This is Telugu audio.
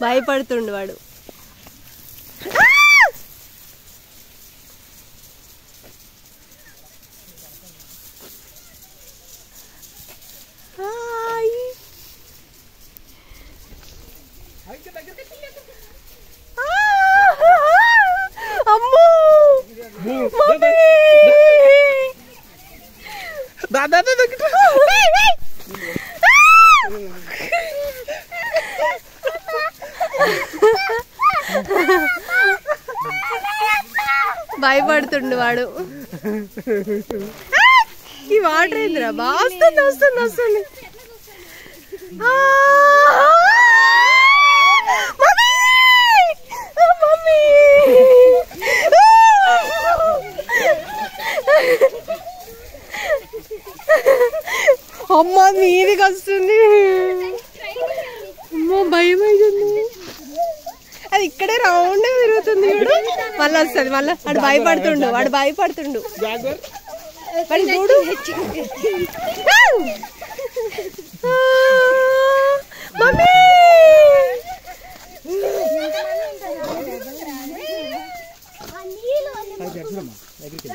భయపడుతుండు వాడు. అమ్మో! దాదా భయపడుతుండు వాడు. ఈ వాటర్ ఏందిరా బాగా వస్తుంది వస్తుంది వస్తుంది. అమ్మ మీదికి వస్తుంది. అది ఇక్కడే రౌండ్ తిరుగుతుంది చూడు. మళ్ళీ వస్తుంది మళ్ళీ వాడు భయపడుతుండు వాడు భయపడుతుండు. జాగర్ వాడు చూడు! మమ్మీ! దగ్గరికి